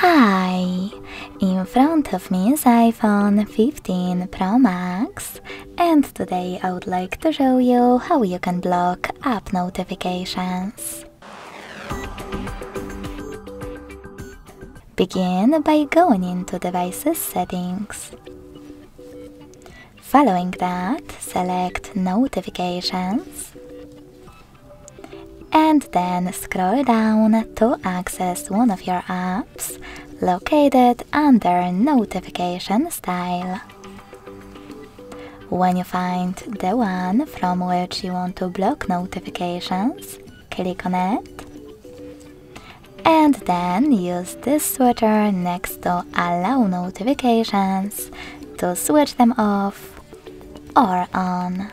Hi! In front of me is iPhone 15 Pro Max and today I would like to show you how you can block app notifications. Begin by going into Devices Settings. Following that, select Notifications and then scroll down to access one of your apps located under Notification Style. When you find the one from which you want to block notifications, click on it and then use this switcher next to Allow Notifications to switch them off or on.